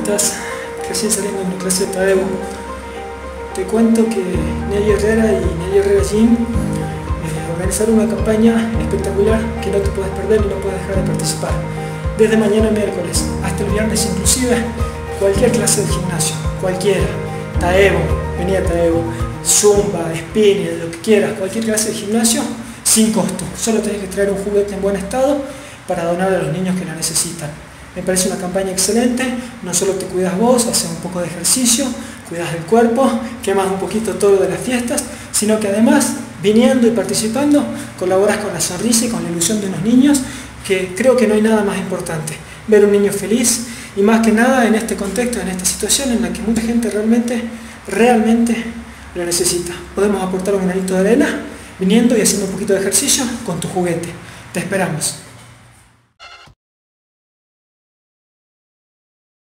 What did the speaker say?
estás? Recién saliendo de una clase de Tadeo. Te cuento que Nelly Herrera y Nelly Herrera Gym eh, organizaron una campaña espectacular que no te puedes perder y no puedes dejar de participar. Desde mañana miércoles hasta el viernes inclusive, cualquier clase de gimnasio, cualquiera, Taevo, venía Taevo, Zumba, Spinning, lo que quieras, cualquier clase de gimnasio, sin costo. Solo tienes que traer un juguete en buen estado para donar a los niños que lo necesitan. Me parece una campaña excelente, no solo te cuidas vos, haces un poco de ejercicio, cuidas del cuerpo, quemas un poquito todo de las fiestas, sino que además, viniendo y participando, colaboras con la sonrisa y con la ilusión de unos niños, que creo que no hay nada más importante. Ver un niño feliz y más que nada en este contexto, en esta situación en la que mucha gente realmente, realmente lo necesita. Podemos aportar un granito de arena viniendo y haciendo un poquito de ejercicio con tu juguete. Te esperamos.